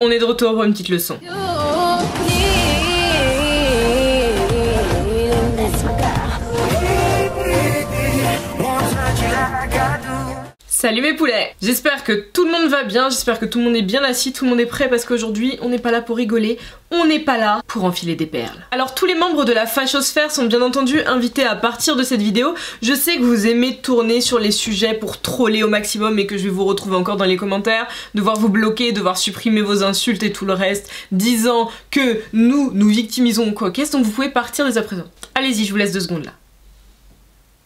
On est de retour pour une petite leçon. Salut mes poulets J'espère que tout le monde va bien, j'espère que tout le monde est bien assis, tout le monde est prêt parce qu'aujourd'hui on n'est pas là pour rigoler, on n'est pas là pour enfiler des perles. Alors tous les membres de la fachosphère sont bien entendu invités à partir de cette vidéo. Je sais que vous aimez tourner sur les sujets pour troller au maximum et que je vais vous retrouver encore dans les commentaires, devoir vous bloquer, devoir supprimer vos insultes et tout le reste, disant que nous, nous victimisons quoi qu'est-ce, donc vous pouvez partir dès à présent? Allez-y, je vous laisse deux secondes là.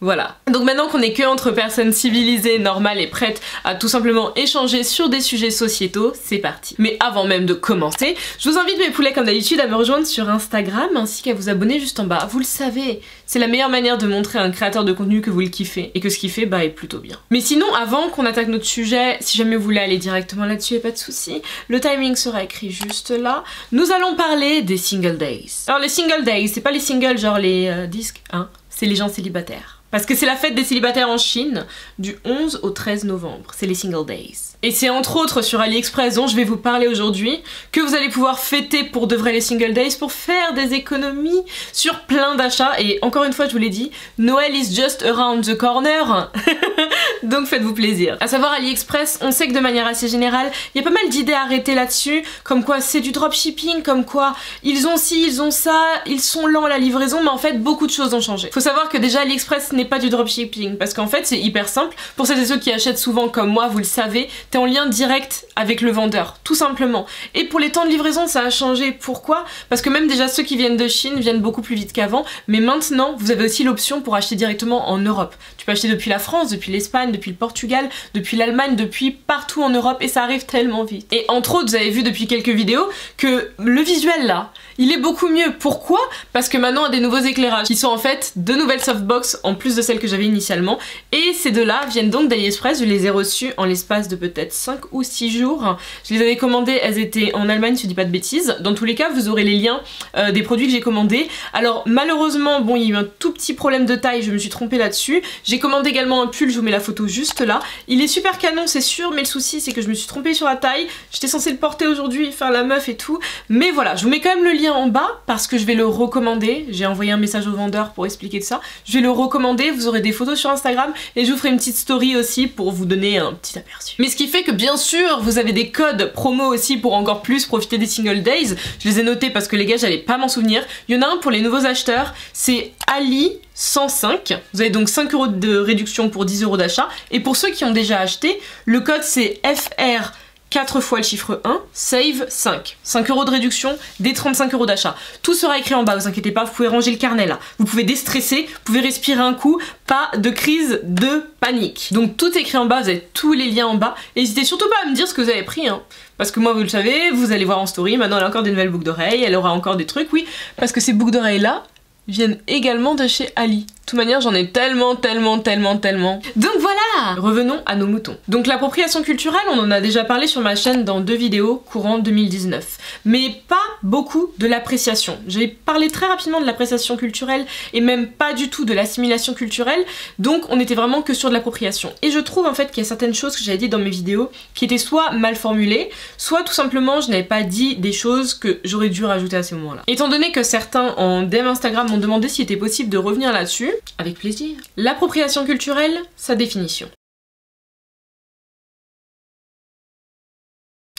Voilà. Donc maintenant qu'on est que entre personnes civilisées, normales et prêtes à tout simplement échanger sur des sujets sociétaux, c'est parti. Mais avant même de commencer, je vous invite mes poulets comme d'habitude à me rejoindre sur Instagram ainsi qu'à vous abonner juste en bas. Vous le savez, c'est la meilleure manière de montrer à un créateur de contenu que vous le kiffez et que ce qu'il fait bah est plutôt bien. Mais sinon, avant qu'on attaque notre sujet, si jamais vous voulez aller directement là-dessus, pas de souci, le timing sera écrit juste là. Nous allons parler des single days. Alors les single days, c'est pas les singles genre les euh, disques, hein, c'est les gens célibataires. Parce que c'est la fête des célibataires en Chine du 11 au 13 novembre. C'est les Single Days. Et c'est entre autres sur AliExpress dont je vais vous parler aujourd'hui que vous allez pouvoir fêter pour de vrai les Single Days pour faire des économies sur plein d'achats. Et encore une fois, je vous l'ai dit, Noël is just around the corner. Donc faites-vous plaisir. À savoir AliExpress, on sait que de manière assez générale, il y a pas mal d'idées arrêtées là-dessus, comme quoi c'est du dropshipping, comme quoi ils ont ci, ils ont ça, ils sont lents à la livraison, mais en fait beaucoup de choses ont changé. Savoir que déjà AliExpress n'est pas du dropshipping, parce qu'en fait c'est hyper simple. Pour celles et ceux qui achètent souvent comme moi, vous le savez, t'es en lien direct avec le vendeur, tout simplement. Et pour les temps de livraison, ça a changé. Pourquoi? Parce que même déjà ceux qui viennent de Chine viennent beaucoup plus vite qu'avant, mais maintenant vous avez aussi l'option pour acheter directement en Europe. Tu peux acheter depuis la France, depuis l'Espagne, depuis le Portugal, depuis l'Allemagne, depuis partout en Europe et ça arrive tellement vite. Et entre autres, vous avez vu depuis quelques vidéos que le visuel là, il est beaucoup mieux. Pourquoi? Parce que maintenant on a des nouveaux éclairages qui sont en fait de nouvelles softbox en plus de celles que j'avais initialement. Et ces deux-là viennent donc d'AliExpress. Je les ai reçues en l'espace de peut-être 5 ou 6 jours. Je les avais commandées, elles étaient en Allemagne, si je dis pas de bêtises. Dans tous les cas, vous aurez les liens euh, des produits que j'ai commandés. Alors malheureusement, bon, il y a eu un tout petit problème de taille, je me suis trompée là-dessus. J'ai commandé également un pull, je vous mets la photo juste là. Il est super canon, c'est sûr, mais le souci c'est que je me suis trompée sur la taille. J'étais censée le porter aujourd'hui, faire la meuf et tout. Mais voilà, je vous mets quand même le lien en bas parce que je vais le recommander. J'ai envoyé un message au vendeur pour expliquer ça. Je vais le recommander, vous aurez des photos sur Instagram et je vous ferai une petite story aussi pour vous donner un petit aperçu. Mais ce qui fait que bien sûr, vous avez des codes promo aussi pour encore plus profiter des single days. Je les ai notés parce que les gars, j'allais pas m'en souvenir. Il y en a un pour les nouveaux acheteurs, c'est Ali 105. Vous avez donc 5 euros de réduction pour 10 euros d'achat. Et pour ceux qui ont déjà acheté, le code c'est FR 4 fois le chiffre 1, save 5. 5 euros de réduction, des 35 euros d'achat. Tout sera écrit en bas, vous inquiétez pas, vous pouvez ranger le carnet là. Vous pouvez déstresser, vous pouvez respirer un coup, pas de crise de panique. Donc tout est écrit en bas, vous avez tous les liens en bas. N'hésitez surtout pas à me dire ce que vous avez pris, hein. Parce que moi, vous le savez, vous allez voir en story, maintenant elle a encore des nouvelles boucles d'oreilles, elle aura encore des trucs, oui. Parce que ces boucles d'oreilles là viennent également de chez Ali. De toute manière, j'en ai tellement, tellement, tellement, tellement. Donc voilà Revenons à nos moutons. Donc l'appropriation culturelle, on en a déjà parlé sur ma chaîne dans deux vidéos courant 2019. Mais pas beaucoup de l'appréciation. J'ai parlé très rapidement de l'appréciation culturelle et même pas du tout de l'assimilation culturelle. Donc on était vraiment que sur de l'appropriation. Et je trouve en fait qu'il y a certaines choses que j'avais dit dans mes vidéos qui étaient soit mal formulées, soit tout simplement je n'avais pas dit des choses que j'aurais dû rajouter à ce moment-là. Étant donné que certains en DM Instagram m'ont demandé s'il était possible de revenir là-dessus, avec plaisir. L'appropriation culturelle, sa définition.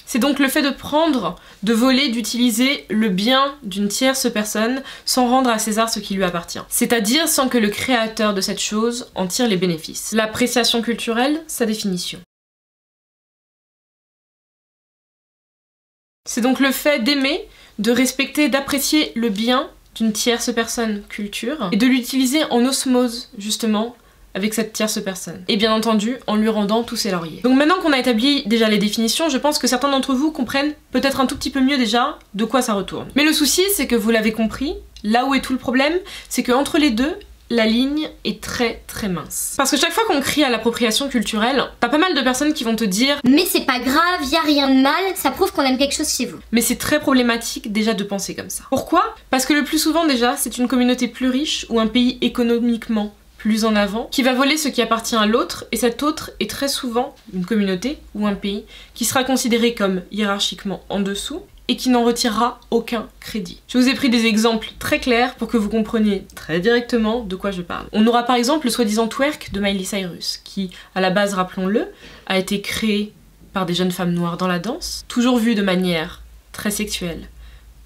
C'est donc le fait de prendre, de voler, d'utiliser le bien d'une tierce personne sans rendre à César ce qui lui appartient. C'est-à-dire sans que le créateur de cette chose en tire les bénéfices. L'appréciation culturelle, sa définition. C'est donc le fait d'aimer, de respecter, d'apprécier le bien d'une tierce personne culture et de l'utiliser en osmose justement avec cette tierce personne. Et bien entendu, en lui rendant tous ses lauriers. Donc maintenant qu'on a établi déjà les définitions, je pense que certains d'entre vous comprennent peut-être un tout petit peu mieux déjà de quoi ça retourne. Mais le souci, c'est que vous l'avez compris, là où est tout le problème, c'est que entre les deux, la ligne est très très mince. Parce que chaque fois qu'on crie à l'appropriation culturelle, t'as pas mal de personnes qui vont te dire Mais c'est pas grave, y a rien de mal, ça prouve qu'on aime quelque chose chez vous. Mais c'est très problématique déjà de penser comme ça. Pourquoi? Parce que le plus souvent déjà, c'est une communauté plus riche ou un pays économiquement plus en avant, qui va voler ce qui appartient à l'autre, et cet autre est très souvent une communauté ou un pays qui sera considéré comme hiérarchiquement en dessous et qui n'en retirera aucun crédit. Je vous ai pris des exemples très clairs pour que vous compreniez très directement de quoi je parle. On aura par exemple le soi-disant twerk de Miley Cyrus, qui, à la base, rappelons-le, a été créé par des jeunes femmes noires dans la danse, toujours vu de manière très sexuelle,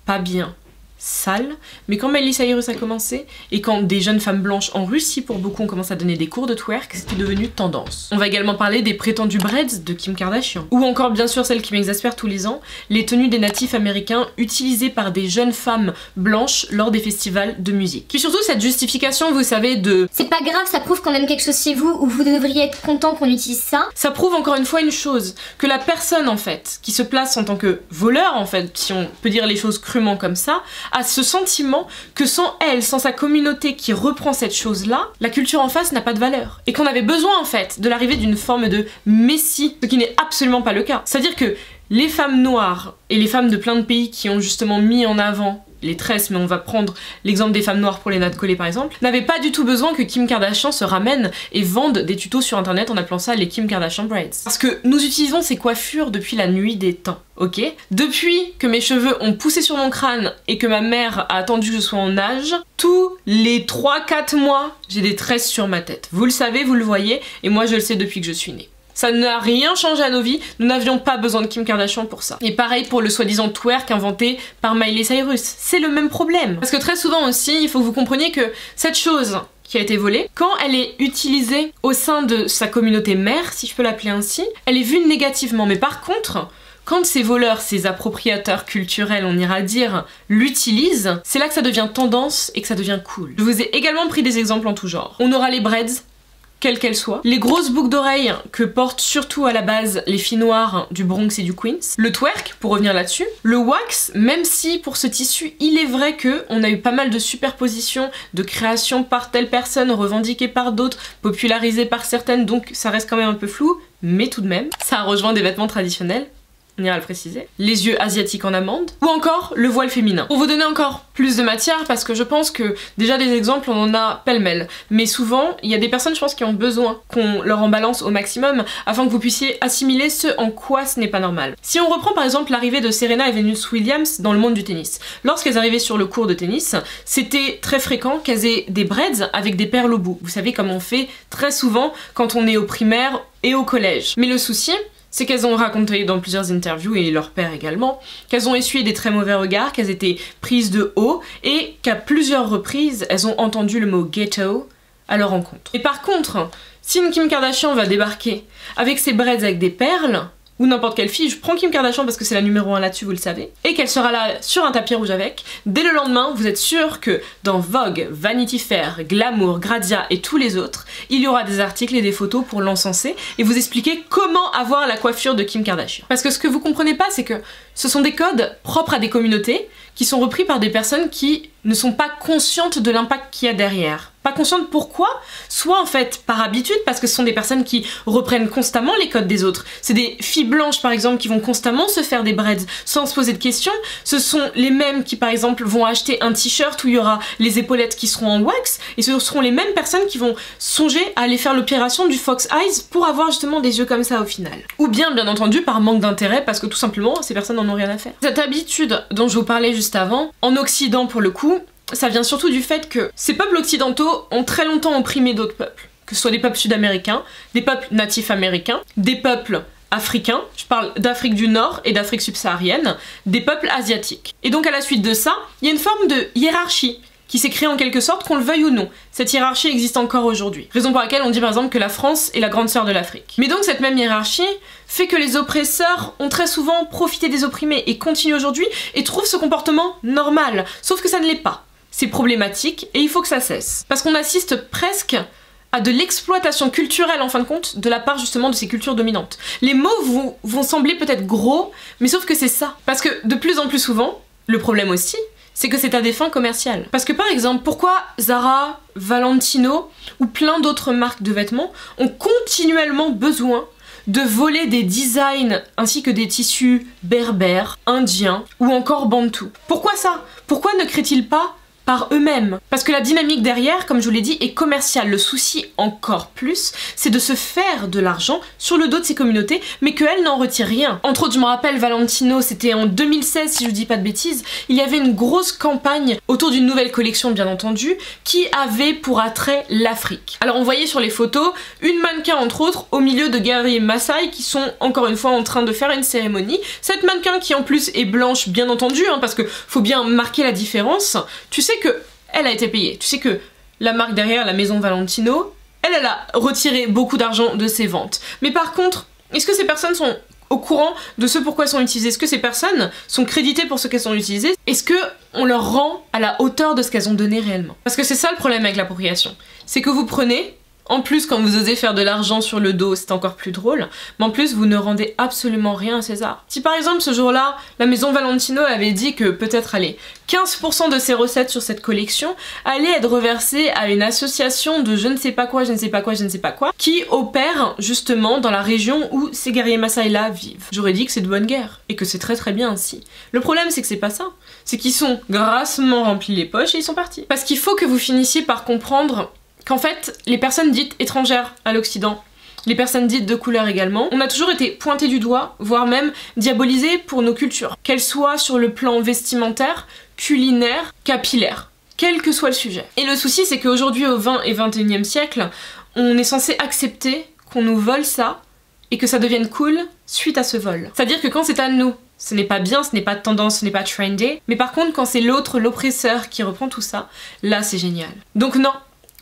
pas bien, sale, mais quand Miley Cyrus a commencé, et quand des jeunes femmes blanches en Russie, pour beaucoup, ont commencé à donner des cours de twerk, c'était devenu tendance. On va également parler des prétendus breads de Kim Kardashian. Ou encore, bien sûr, celle qui m'exaspère tous les ans, les tenues des natifs américains utilisées par des jeunes femmes blanches lors des festivals de musique. Puis surtout, cette justification, vous savez, de... C'est pas grave, ça prouve qu'on aime quelque chose chez vous, ou vous devriez être content qu'on utilise ça. Ça prouve encore une fois une chose, que la personne, en fait, qui se place en tant que voleur, en fait, si on peut dire les choses crûment comme ça, a ce sentiment que sans elle, sans sa communauté qui reprend cette chose-là, la culture en face n'a pas de valeur. Et qu'on avait besoin en fait de l'arrivée d'une forme de messie, ce qui n'est absolument pas le cas. C'est-à-dire que les femmes noires et les femmes de plein de pays qui ont justement mis en avant les tresses, mais on va prendre l'exemple des femmes noires pour les nattes collées par exemple, n'avaient pas du tout besoin que Kim Kardashian se ramène et vende des tutos sur internet en appelant ça les Kim Kardashian Braids. Parce que nous utilisons ces coiffures depuis la nuit des temps, ok? Depuis que mes cheveux ont poussé sur mon crâne et que ma mère a attendu que je sois en âge, tous les 3-4 mois, j'ai des tresses sur ma tête. Vous le savez, vous le voyez, et moi je le sais depuis que je suis née. Ça n'a rien changé à nos vies, nous n'avions pas besoin de Kim Kardashian pour ça. Et pareil pour le soi-disant twerk inventé par Miley Cyrus, c'est le même problème. Parce que très souvent aussi, il faut que vous compreniez que cette chose qui a été volée, quand elle est utilisée au sein de sa communauté mère, si je peux l'appeler ainsi, elle est vue négativement. Mais par contre, quand ces voleurs, ces appropriateurs culturels, on ira dire, l'utilisent, c'est là que ça devient tendance et que ça devient cool. Je vous ai également pris des exemples en tout genre. On aura les breads, quelle qu'elle soit. Les grosses boucles d'oreilles que portent surtout à la base les filles noires du Bronx et du Queens. Le twerk, pour revenir là-dessus. Le wax, même si pour ce tissu, il est vrai que on a eu pas mal de superpositions, de créations par telle personne, revendiquées par d'autres, popularisées par certaines, donc ça reste quand même un peu flou, mais tout de même, ça rejoint des vêtements traditionnels le préciser, les yeux asiatiques en amande, ou encore le voile féminin. Pour vous donner encore plus de matière, parce que je pense que déjà des exemples on en a pêle-mêle, mais souvent il y a des personnes je pense qui ont besoin qu'on leur en balance au maximum afin que vous puissiez assimiler ce en quoi ce n'est pas normal. Si on reprend par exemple l'arrivée de Serena et Venus Williams dans le monde du tennis, lorsqu'elles arrivaient sur le cours de tennis, c'était très fréquent qu'elles aient des braids avec des perles au bout. Vous savez comme on fait très souvent quand on est au primaire et au collège. Mais le souci, c'est qu'elles ont raconté dans plusieurs interviews, et leur père également, qu'elles ont essuyé des très mauvais regards, qu'elles étaient prises de haut, et qu'à plusieurs reprises, elles ont entendu le mot ghetto à leur rencontre. Et par contre, si une Kim Kardashian va débarquer avec ses braids avec des perles, ou n'importe quelle fille, je prends Kim Kardashian parce que c'est la numéro 1 là-dessus, vous le savez, et qu'elle sera là sur un tapis rouge avec, dès le lendemain, vous êtes sûr que dans Vogue, Vanity Fair, Glamour, Gradia et tous les autres, il y aura des articles et des photos pour l'encenser et vous expliquer comment avoir la coiffure de Kim Kardashian. Parce que ce que vous comprenez pas, c'est que ce sont des codes propres à des communautés qui sont repris par des personnes qui ne sont pas conscientes de l'impact qu'il y a derrière. Pas conscientes pourquoi? Soit en fait par habitude, parce que ce sont des personnes qui reprennent constamment les codes des autres. C'est des filles blanches par exemple qui vont constamment se faire des braids sans se poser de questions. Ce sont les mêmes qui par exemple vont acheter un t-shirt où il y aura les épaulettes qui seront en wax, et ce seront les mêmes personnes qui vont songer à aller faire l'opération du Fox Eyes pour avoir justement des yeux comme ça au final. Ou bien bien entendu par manque d'intérêt parce que tout simplement ces personnes n'en ont rien à faire. Cette habitude dont je vous parlais juste avant, en Occident pour le coup, ça vient surtout du fait que ces peuples occidentaux ont très longtemps opprimé d'autres peuples, que ce soit des peuples sud-américains, des peuples natifs américains, des peuples africains, je parle d'Afrique du Nord et d'Afrique subsaharienne, des peuples asiatiques. Et donc à la suite de ça, il y a une forme de hiérarchie qui s'est créée en quelque sorte, qu'on le veuille ou non. Cette hiérarchie existe encore aujourd'hui. Raison pour laquelle on dit par exemple que la France est la grande sœur de l'Afrique. Mais donc cette même hiérarchie fait que les oppresseurs ont très souvent profité des opprimés et continuent aujourd'hui et trouvent ce comportement normal. Sauf que ça ne l'est pas c'est problématique et il faut que ça cesse. Parce qu'on assiste presque à de l'exploitation culturelle en fin de compte de la part justement de ces cultures dominantes. Les mots vont sembler peut-être gros, mais sauf que c'est ça. Parce que de plus en plus souvent, le problème aussi, c'est que c'est à des fins commerciales. Parce que par exemple, pourquoi Zara, Valentino ou plein d'autres marques de vêtements ont continuellement besoin de voler des designs ainsi que des tissus berbères, indiens ou encore bantou Pourquoi ça? Pourquoi ne créent-ils pas par eux-mêmes. Parce que la dynamique derrière, comme je vous l'ai dit, est commerciale. Le souci encore plus, c'est de se faire de l'argent sur le dos de ces communautés, mais qu'elles n'en retirent rien. Entre autres, je me rappelle Valentino, c'était en 2016 si je vous dis pas de bêtises, il y avait une grosse campagne autour d'une nouvelle collection bien entendu, qui avait pour attrait l'Afrique. Alors on voyait sur les photos une mannequin entre autres au milieu de guerriers Maasai qui sont encore une fois en train de faire une cérémonie. Cette mannequin qui en plus est blanche bien entendu, hein, parce que faut bien marquer la différence, tu sais que elle a été payée. Tu sais que la marque derrière, la maison Valentino, elle, elle a retiré beaucoup d'argent de ses ventes. Mais par contre, est-ce que ces personnes sont au courant de ce pourquoi elles sont utilisées? Est-ce que ces personnes sont créditées pour ce qu'elles sont utilisées? Est-ce que on leur rend à la hauteur de ce qu'elles ont donné réellement? Parce que c'est ça le problème avec l'appropriation. C'est que vous prenez en plus, quand vous osez faire de l'argent sur le dos, c'est encore plus drôle. Mais en plus, vous ne rendez absolument rien à César. Si par exemple, ce jour-là, la maison Valentino avait dit que peut-être, allez, 15% de ses recettes sur cette collection allaient être reversées à une association de je ne sais pas quoi, je ne sais pas quoi, je ne sais pas quoi, qui opère justement dans la région où ces guerriers Maasai-là vivent. J'aurais dit que c'est de bonne guerre, et que c'est très très bien ainsi. Le problème, c'est que c'est pas ça. C'est qu'ils sont grassement remplis les poches et ils sont partis. Parce qu'il faut que vous finissiez par comprendre qu'en fait, les personnes dites étrangères à l'Occident, les personnes dites de couleur également, on a toujours été pointées du doigt, voire même diabolisées pour nos cultures, qu'elles soient sur le plan vestimentaire, culinaire, capillaire, quel que soit le sujet. Et le souci, c'est qu'aujourd'hui, au 20 et 21e siècle, on est censé accepter qu'on nous vole ça et que ça devienne cool suite à ce vol. C'est-à-dire que quand c'est à nous, ce n'est pas bien, ce n'est pas tendance, ce n'est pas trendy, mais par contre quand c'est l'autre, l'oppresseur qui reprend tout ça, là c'est génial. Donc non,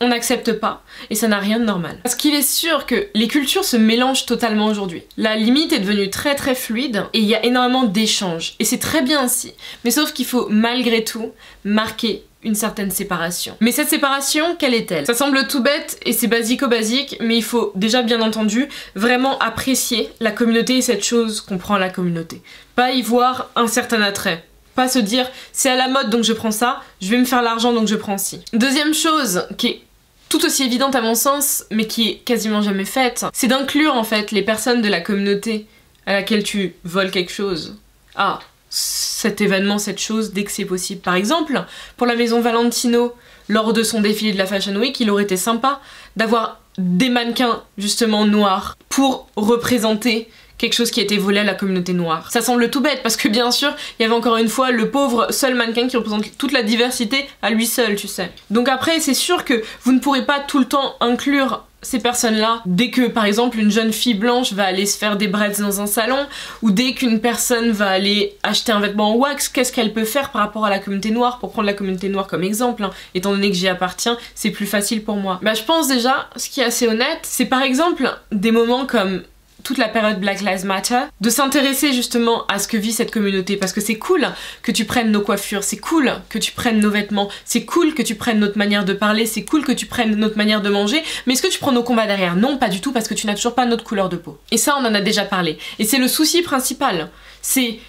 on n'accepte pas et ça n'a rien de normal. Parce qu'il est sûr que les cultures se mélangent totalement aujourd'hui. La limite est devenue très très fluide et il y a énormément d'échanges et c'est très bien ainsi. Mais sauf qu'il faut malgré tout marquer une certaine séparation. Mais cette séparation, quelle est-elle? Ça semble tout bête et c'est basico-basique, mais il faut déjà bien entendu vraiment apprécier la communauté et cette chose qu'on prend la communauté. Pas y voir un certain attrait. Pas se dire c'est à la mode donc je prends ça, je vais me faire l'argent donc je prends ci. Deuxième chose qui est tout aussi évidente à mon sens, mais qui est quasiment jamais faite, c'est d'inclure en fait les personnes de la communauté à laquelle tu voles quelque chose. Ah, cet événement, cette chose, dès que c'est possible. Par exemple, pour la maison Valentino, lors de son défilé de la Fashion Week, il aurait été sympa d'avoir des mannequins justement noirs pour représenter quelque chose qui a été volé à la communauté noire. Ça semble tout bête parce que bien sûr, il y avait encore une fois le pauvre seul mannequin qui représente toute la diversité à lui seul, tu sais. Donc après, c'est sûr que vous ne pourrez pas tout le temps inclure ces personnes-là, dès que par exemple une jeune fille blanche va aller se faire des breads dans un salon, ou dès qu'une personne va aller acheter un vêtement en wax, qu'est-ce qu'elle peut faire par rapport à la communauté noire? Pour prendre la communauté noire comme exemple, hein, étant donné que j'y appartiens, c'est plus facile pour moi. Bah je pense déjà, ce qui est assez honnête, c'est par exemple des moments comme toute la période Black Lives Matter, de s'intéresser justement à ce que vit cette communauté parce que c'est cool que tu prennes nos coiffures, c'est cool que tu prennes nos vêtements, c'est cool que tu prennes notre manière de parler, c'est cool que tu prennes notre manière de manger, mais est-ce que tu prends nos combats derrière? Non, pas du tout parce que tu n'as toujours pas notre couleur de peau. Et ça, on en a déjà parlé. Et c'est le souci principal. C'est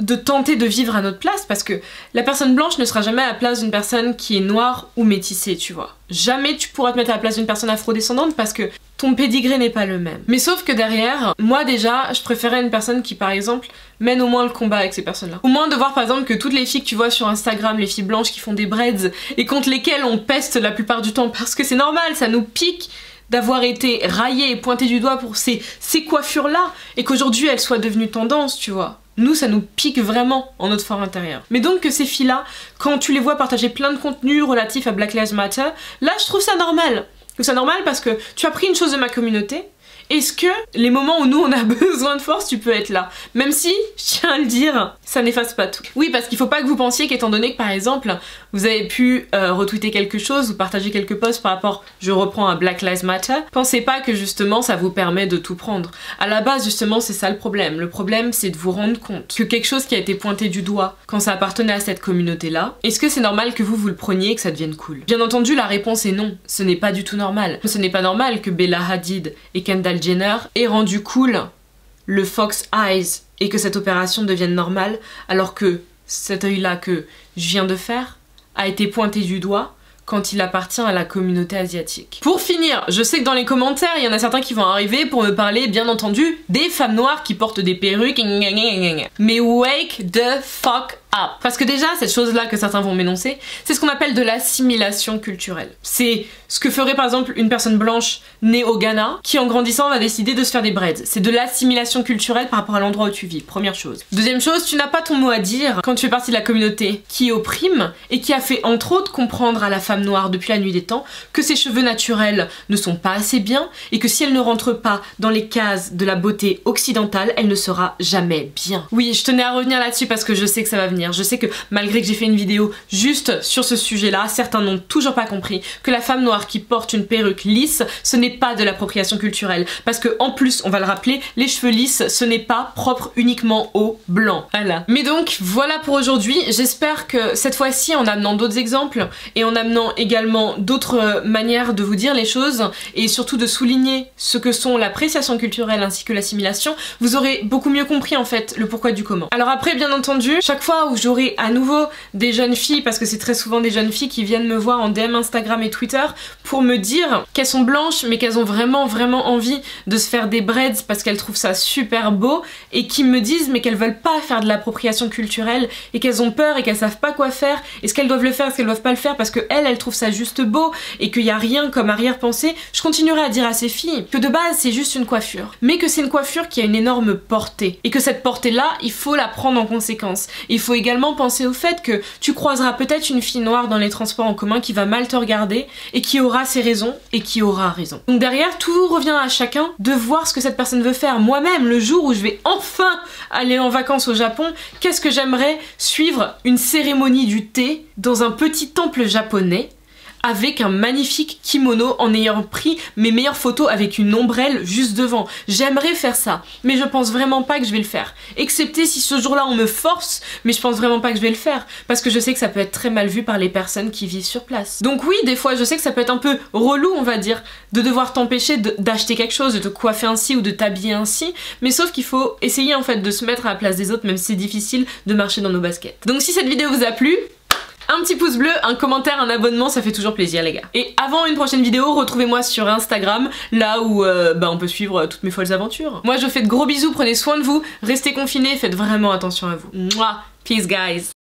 de tenter de vivre à notre place parce que la personne blanche ne sera jamais à la place d'une personne qui est noire ou métissée, tu vois. Jamais tu pourras te mettre à la place d'une personne afrodescendante parce que ton pédigré n'est pas le même. Mais sauf que derrière, moi déjà, je préférais une personne qui par exemple mène au moins le combat avec ces personnes-là. Au moins de voir par exemple que toutes les filles que tu vois sur Instagram, les filles blanches qui font des breads et contre lesquelles on peste la plupart du temps parce que c'est normal, ça nous pique d'avoir été raillées et pointées du doigt pour ces, ces coiffures-là et qu'aujourd'hui elles soient devenues tendance, tu vois. Nous, ça nous pique vraiment en notre fort intérieur. Mais donc que ces filles-là, quand tu les vois partager plein de contenus relatifs à Black Lives Matter, là je trouve ça normal trouve ça normal parce que tu as pris une chose de ma communauté, est-ce que les moments où nous on a besoin de force, tu peux être là? Même si, je tiens à le dire, ça n'efface pas tout. Oui, parce qu'il faut pas que vous pensiez qu'étant donné que par exemple, vous avez pu euh, retweeter quelque chose ou partager quelques posts par rapport, je reprends à Black Lives Matter, pensez pas que justement ça vous permet de tout prendre. À la base, justement, c'est ça le problème. Le problème, c'est de vous rendre compte que quelque chose qui a été pointé du doigt quand ça appartenait à cette communauté-là, est-ce que c'est normal que vous vous le preniez et que ça devienne cool? Bien entendu, la réponse est non. Ce n'est pas du tout normal. Ce n'est pas normal que Bella Hadid et Kendall Jenner ait rendu cool le Fox Eyes et que cette opération devienne normale alors que cet œil-là que je viens de faire a été pointé du doigt quand il appartient à la communauté asiatique. Pour finir, je sais que dans les commentaires, il y en a certains qui vont arriver pour me parler, bien entendu, des femmes noires qui portent des perruques, mais wake the fuck up. Parce que déjà, cette chose-là que certains vont m'énoncer, c'est ce qu'on appelle de l'assimilation culturelle. C'est ce que ferait par exemple une personne blanche née au Ghana qui en grandissant va décider de se faire des braids. C'est de l'assimilation culturelle par rapport à l'endroit où tu vis, première chose. Deuxième chose, tu n'as pas ton mot à dire quand tu fais partie de la communauté qui opprime et qui a fait entre autres comprendre à la femme noire depuis la nuit des temps que ses cheveux naturels ne sont pas assez bien et que si elle ne rentre pas dans les cases de la beauté occidentale, elle ne sera jamais bien. Oui, je tenais à revenir là-dessus parce que je sais que ça va venir. Je sais que malgré que j'ai fait une vidéo juste sur ce sujet-là, certains n'ont toujours pas compris que la femme noire qui porte une perruque lisse, ce n'est pas de l'appropriation culturelle. Parce que en plus, on va le rappeler, les cheveux lisses, ce n'est pas propre uniquement aux blancs. Voilà. Mais donc, voilà pour aujourd'hui. J'espère que cette fois-ci, en amenant d'autres exemples et en amenant également d'autres manières de vous dire les choses et surtout de souligner ce que sont l'appréciation culturelle ainsi que l'assimilation, vous aurez beaucoup mieux compris en fait le pourquoi du comment. Alors après, bien entendu, chaque fois où j'aurai à nouveau des jeunes filles, parce que c'est très souvent des jeunes filles qui viennent me voir en DM Instagram et Twitter pour me dire qu'elles sont blanches mais qu'elles ont vraiment vraiment envie de se faire des braids parce qu'elles trouvent ça super beau et qui me disent mais qu'elles veulent pas faire de l'appropriation culturelle et qu'elles ont peur et qu'elles savent pas quoi faire. Est-ce qu'elles doivent le faire, est-ce qu'elles doivent pas le faire? Parce que elles, elles trouvent ça juste beau et qu'il y a rien comme arrière-pensée. Je continuerai à dire à ces filles que de base c'est juste une coiffure, mais que c'est une coiffure qui a une énorme portée et que cette portée là, il faut la prendre en conséquence. Il faut également penser au fait que tu croiseras peut-être une fille noire dans les transports en commun qui va mal te regarder et qui aura ses raisons et qui aura raison. Donc derrière, tout revient à chacun de voir ce que cette personne veut faire. Moi-même, le jour où je vais enfin aller en vacances au Japon, qu'est-ce que j'aimerais suivre une cérémonie du thé dans un petit temple japonais? Avec un magnifique kimono en ayant pris mes meilleures photos avec une ombrelle juste devant. J'aimerais faire ça, mais je pense vraiment pas que je vais le faire. Excepté si ce jour-là on me force, mais je pense vraiment pas que je vais le faire parce que je sais que ça peut être très mal vu par les personnes qui vivent sur place. Donc oui, des fois je sais que ça peut être un peu relou, on va dire, de devoir t'empêcher d'acheter quelque chose, de te coiffer ainsi ou de t'habiller ainsi, mais sauf qu'il faut essayer en fait de se mettre à la place des autres même si c'est difficile de marcher dans nos baskets. Donc si cette vidéo vous a plu, un petit pouce bleu, un commentaire, un abonnement, ça fait toujours plaisir les gars. Et avant une prochaine vidéo, retrouvez-moi sur Instagram, là où euh, bah, on peut suivre toutes mes folles aventures. Moi je vous fais de gros bisous, prenez soin de vous, restez confinés, faites vraiment attention à vous. Peace guys